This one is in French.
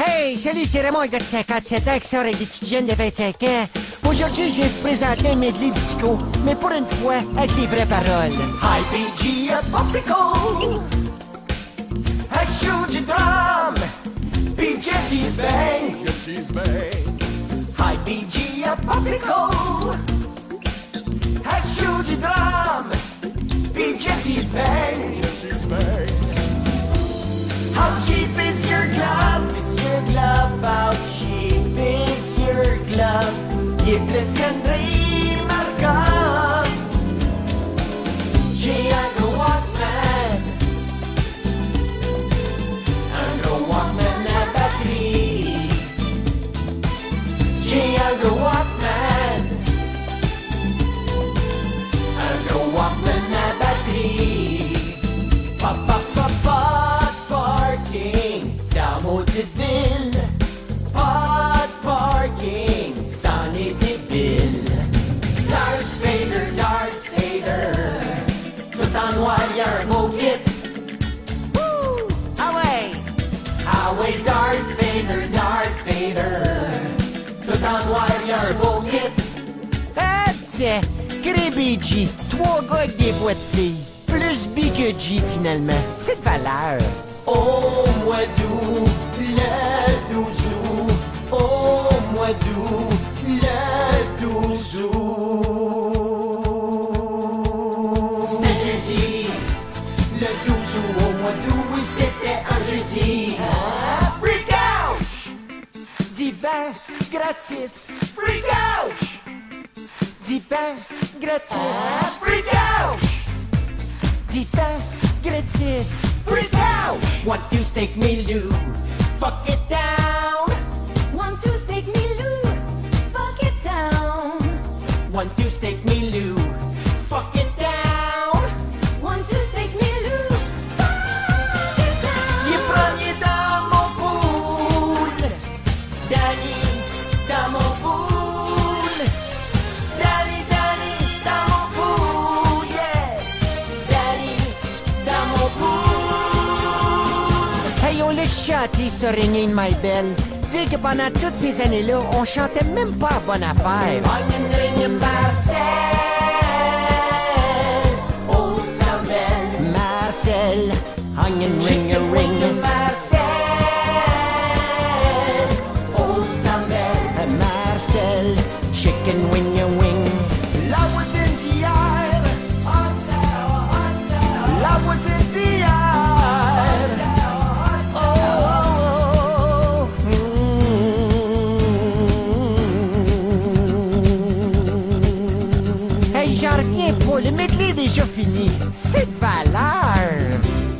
Hey, salut, c'est Raymond, le gars de 57 ans qui sort avec des petites jeunes de 25 ans. Aujourd'hui, je vais vous présenter un medley disco, mais pour une fois, avec les vraies paroles. Hi PG a popsicle I shoot you drum Be Jesse's bang Jesse's bang. Hi PG a popsicle I shoot you drum Be Jesse's bang Jesse's bang. triple en noir y'a un beau kit Woo! Ah ouais! Ah ouais Darth Vader, Darth Vader Tout en noir y'a un beau kit Ah, tiens, trois gars avec des boîtes de filles. Plus B que G, finalement. C'est de valeur. Le 12 août Au mois d'août, oui, c'était un jeudi Freak out! Divin gratis. Freak out! Divin gratis. Freak out! Divin gratis. Freak out! One, two, steak me Lou Fuck it down One, two, steak me Lou. Fuck it down. One, two, steak me Lou Fuck it chanté sur René My Belle? Dire que pendant toutes ces années-là, on chantait même pas à bonne affaire. Onion ring Marcel Oh Marcel, onion ring a ring. Marcel Oh Samuel Marcel, chicken wing a wing. Love was in the air Love was in the Hey, j'en reviens pas, le medley est déjà fini. C'est de valeur.